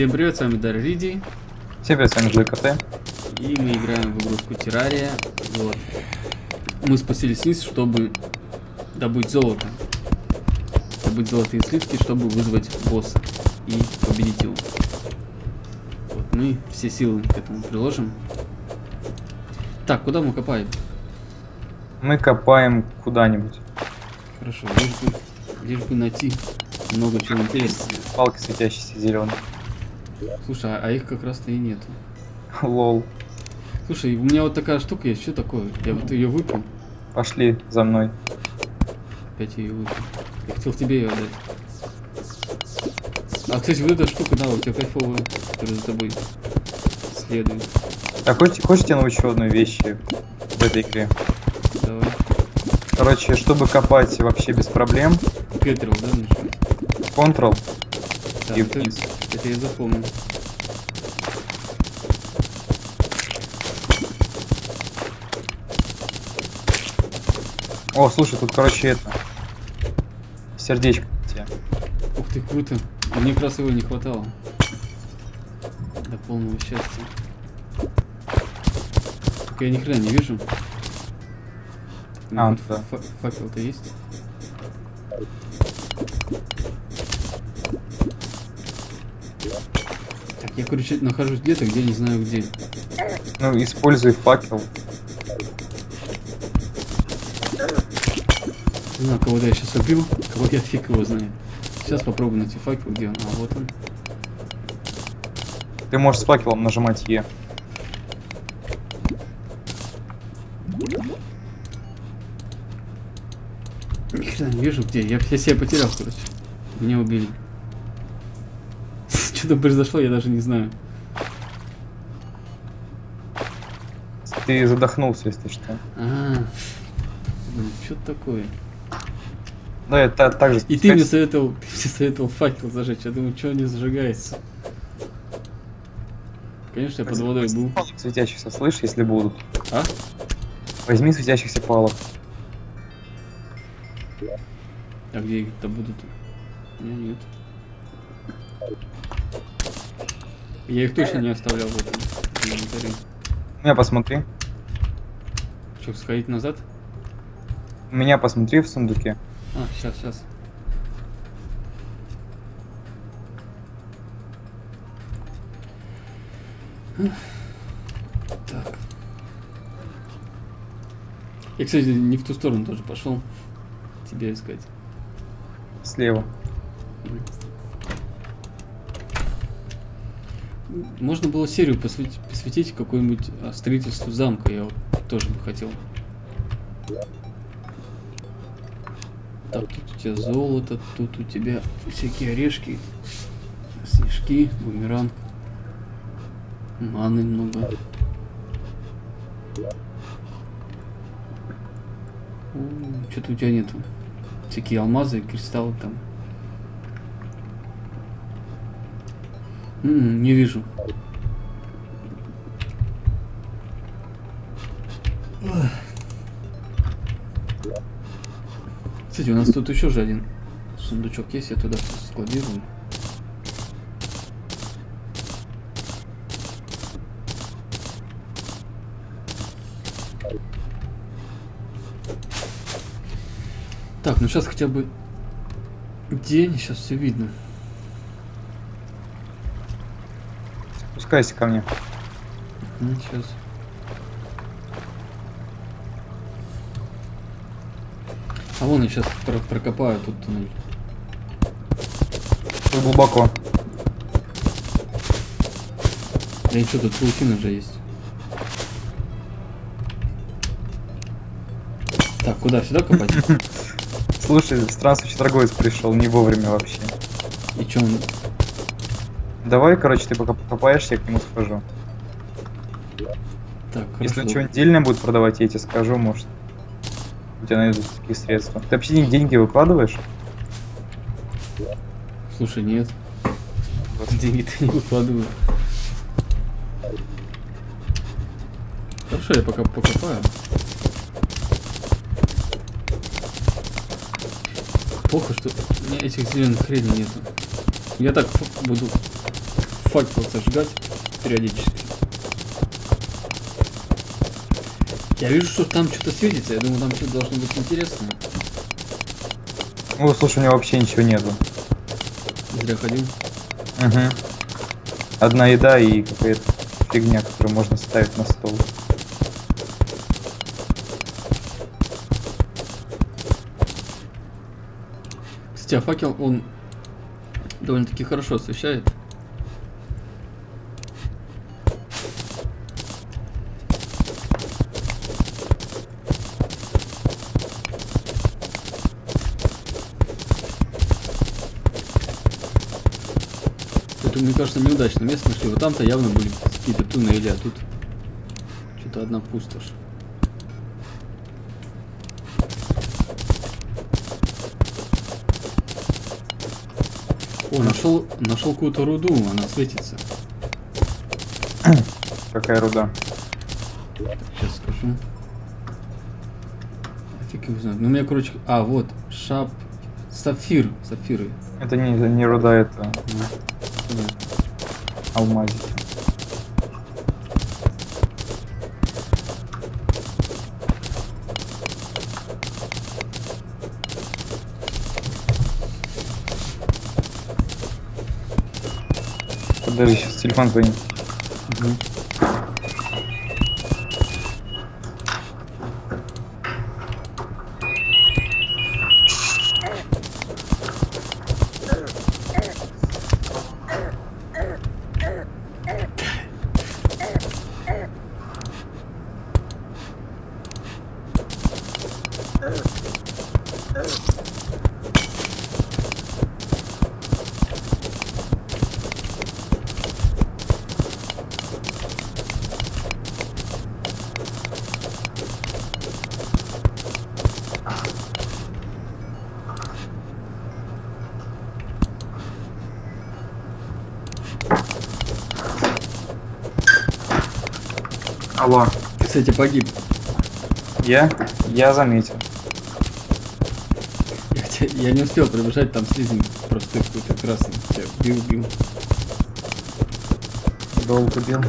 Всем привет, с вами Дарриди. Всем привет, с вами ЖКТ. И мы играем в игрушку Террария. Вот. Мы спустились вниз, чтобы добыть золото. Добыть золотые слитки, чтобы вызвать босса и победить его. Вот мы все силы к этому приложим. Так, куда мы копаем? Мы копаем куда-нибудь. Хорошо, лишь бы, лишь бы найти много чего интересного. Палки светящиеся зеленые. Слушай, а, а их как раз-то и нету. Лол. Слушай, у меня вот такая штука есть, что такое? Я вот ее выпил, Пошли за мной. опять ее выпил. Я хотел тебе ее отдать. А, кстати, вот эта штука, да, у тебя кайфовая, которая за тобой следует. А хочешь, хочешь я научу одной вещи в этой игре? Давай. Короче, чтобы копать вообще без проблем, Кэтрил, да? Ctrl Да, и вниз. это я запомнил. О, слушай, тут, короче, это... Сердечко. Ух ты, круто. Мне как раз его не хватало. До полного счастья. Только я ни хрена не вижу. А, Вот да. фа- Факел-то есть? Так, я, короче, нахожусь где-то, где не знаю где. Ну, используй факел. Не знаю, кого я сейчас убил, кого я фиг его знает. Сейчас попробую найти факел, где он. А, вот он. Ты можешь с факелом нажимать Е. Ни хрена не вижу где. Я, я себя потерял, короче. Меня убили. Что там произошло, я даже не знаю. Ты задохнулся, если что. А, что такое? Да, это так же И ты мне советовал, ты мне советовал факел зажечь. Я думаю, что не зажигается. Конечно, я под водой был. Светящихся, слышь, если будут. А? Возьми светящихся палок. А где их-то будут? У меня нет. Я их точно не оставлял в этом инвентаре. Меня посмотри. Что, сходить назад? Меня посмотри в сундуке. А, сейчас, сейчас. Так. Я, кстати, не в ту сторону тоже пошел. Тебя искать. Слева. Можно было серию посвятить, посвятить какой-нибудь а, строительству замка. Я вот тоже бы хотел. Так, тут у тебя золото, тут у тебя всякие орешки, снежки, бумеранг. Маны много. Что-то у тебя нету. Всякие алмазы, кристаллы там. М, не вижу. Кстати, у нас тут еще же один сундучок есть, я туда складирую. Так, ну сейчас хотя бы день, сейчас все видно. Спускайся ко мне. сейчас. А вон я сейчас прокопаю тут туннель. Тут глубоко. Да и что, тут паутина же есть. Так, куда? Сюда копать? Слушай, странствующий торговец пришел не вовремя вообще. И что он... Давай, короче, ты пока покопаешься, я к нему схожу. Так, Если что-нибудь дельное будет продавать, я тебе скажу, может. У тебя найдутся такие средства. Ты вообще деньги выкладываешь? Слушай, нет. Деньги-то не выкладываю. Хорошо, я пока покопаю. Плохо, что у меня этих зеленых хреней нету. Я так буду факел зажигать периодически. Я вижу, что там что-то светится. Я думаю, там что-то должно быть интересное. О, слушай, у него вообще ничего нету. Зря ходил. Угу. Одна еда и какая-то фигня, которую можно ставить на стол. Кстати, а факел, он довольно-таки хорошо освещает. Мне кажется, неудачное место нашли. Вот там-то явно были какие-то туннели, а тут что-то одна пустошь. О, нашел, нашел какую-то руду, она светится. Какая руда. Сейчас скажу. Фиг его знает. Ну, у меня, короче... А, вот. Шап... Сапфир. Сапфиры. Это не, не руда, это Ну, понятно. алмазик. Подожди, сейчас телефон звонит. Мгм. Алло. Кстати, погиб. Я? Я заметил. Я, я не успел пробежать, там слизень просто какой-то красный. Тебя бил, бил. Долго бил.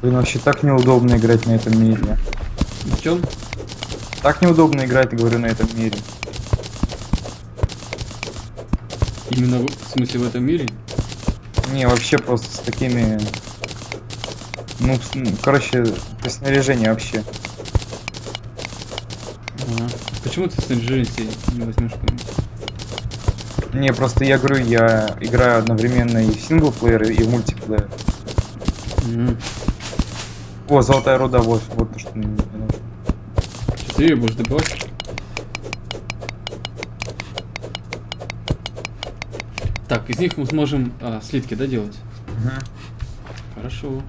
Блин, вообще так неудобно играть на этом мире. Чем? Так неудобно играть, говорю, на этом мире. Именно в, в смысле в этом мире? Не, вообще просто с такими... Ну, с- ну, короче, по снаряжению вообще. Ага. Почему ты снаряжение себе не возьмешь какое-нибудь? Не, просто я говорю, я играю одновременно и в синглплеер, и в мультиплеер. Мгм. О, золотая руда, вот, вот то, что мне нужно. Четыре будешь добивать? Так, из них мы сможем а, слитки, да, делать? Хорошо.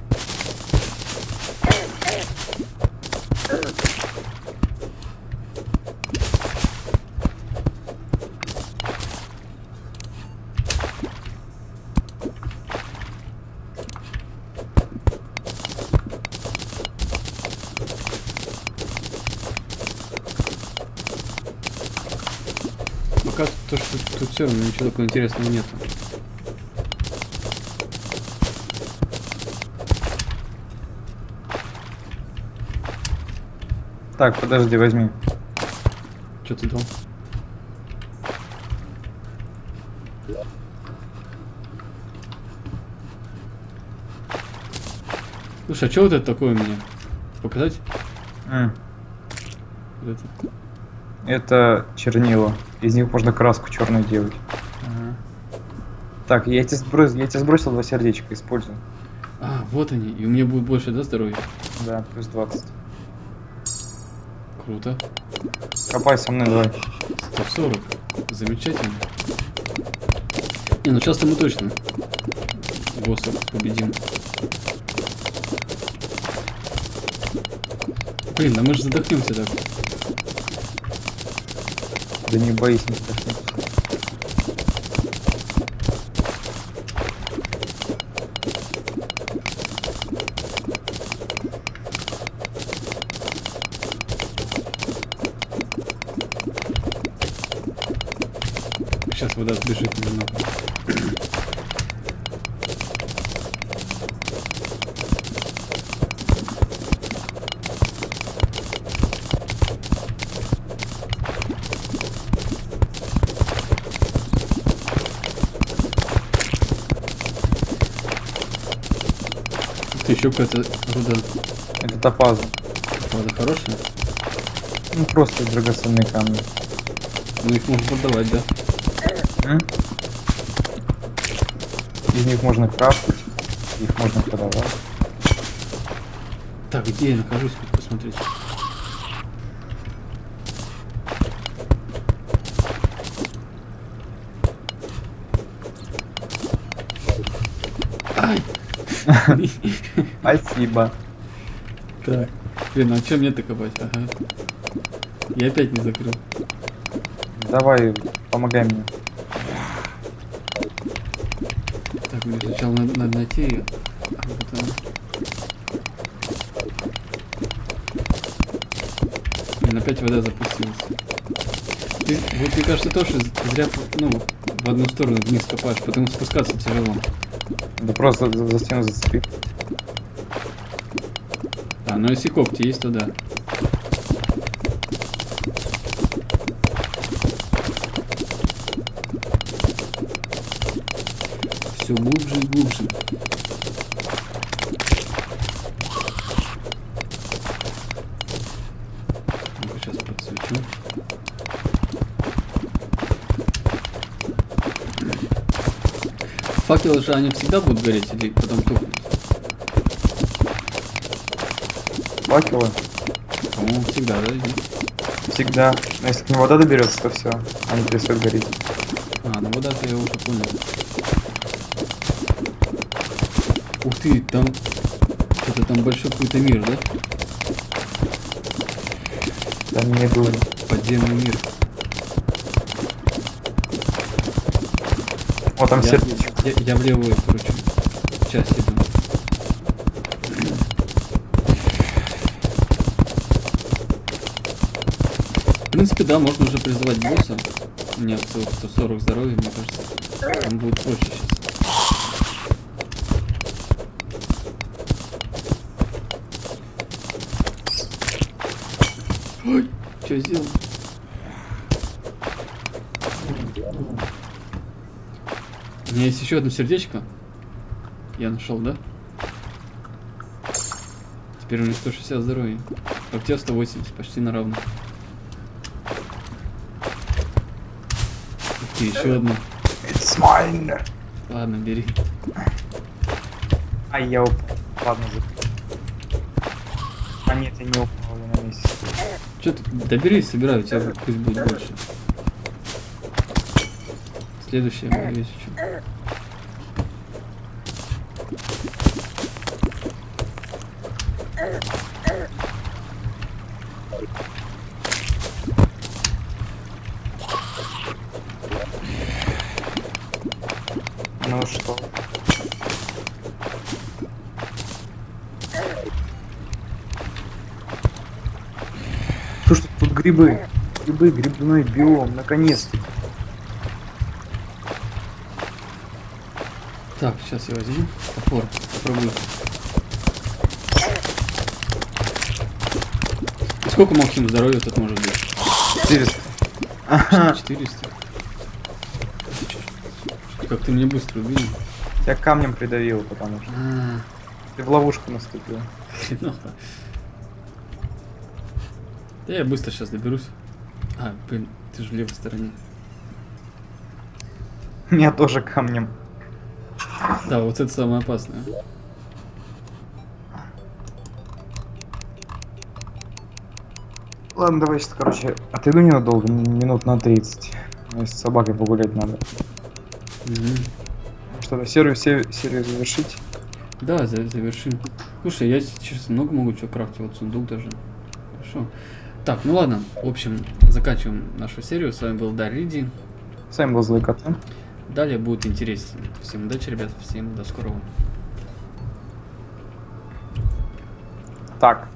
Все равно ничего такого интересного нету. Так, подожди, возьми. Что ты дал? Слушай, а что вот это такое у меня? Показать? М, Вот это. Это чернила. Из них можно краску черную делать. Ага. Так, я тебе, сбросил, я тебе сбросил два сердечка, используй. А, вот они. И у меня будет больше, да, здоровья? Да, плюс 20. Круто. Копай со мной давай. 140. Замечательно. Не, ну сейчас-то мы точно босса победим. Блин, да мы же задохнемся так. Да не боись, не страшно. Сейчас вода сбежит. Еще какая-то руда. Это топазы. Правда хорошая? Ну, просто драгоценные камни. Ну их можно продавать, да? М? Из них можно крафтить, их можно продавать. Так, где я нахожусь, хоть посмотреть. Ай! Спасибо. Так. Блин, а что мне-то копать? Ага. Я опять не закрыл. Давай, помогай мне. Так, мне сначала надо, надо найти ее. А вот она. Блин, опять вода запустилась. Ты, вот мне кажется, тоже зря, ну, в одну сторону вниз копаешь, потому спускаться тяжело. Да просто за, за стену зацепи. А, ну если когти есть, то да. Все глубже и глубже. Сейчас подсвечу. Факелы же они всегда будут гореть или потом тухнуть? Факелы. По-моему, всегда, да? Всегда. Но если к ним вода доберется, то все. Они перестают гореть. А, ну вода-то я уже понял. Ух ты, там... Что-то там большой какой-то мир, да? Там не было. Подземный мир. О, там я, сердечко. я, я в левую, короче, часть иду. Принципе, да, можно уже призывать босса. У меня целых 140 здоровья, мне кажется. Там будет проще сейчас. Ой, что сделал? У меня есть еще одно сердечко. Я нашел, да? Теперь у меня 160 здоровья. А у тебя 180, почти на равных. Ты, еще одно. It's mine. Ладно, бери. А я упал. Ладно, за... А нет, я не упал, я на месте. Че ты? Добери, собирай, у тебя пусть будет больше. Следующее есть еще. Ну что? Слушай, тут грибы. Грибы, грибной биом, наконец-то. Так, сейчас я возьму топор. Попробую. Сколько максимум здоровья тут может быть? 400. 400. Как ты меня быстро убил. Тебя камнем придавило, потому что А, ты в ловушку наступил. хреново. Да я быстро сейчас доберусь. А, блин, ты же в левой стороне. Меня тоже камнем. Да, вот это самое опасное. Ладно, давай сейчас, короче, отойду ненадолго, минут на 30. Мне с собакой погулять надо. Мгм. Что-то серию, се- серию завершить. Да, за- завершим. Слушай, я сейчас много могу чего крафтить, вот сундук даже. Хорошо. Так, ну ладно, в общем, заканчиваем нашу серию. С вами был Дариди. С вами был Злой Кота. Далее будет интереснее. Всем удачи, ребята, всем до скорого. Так,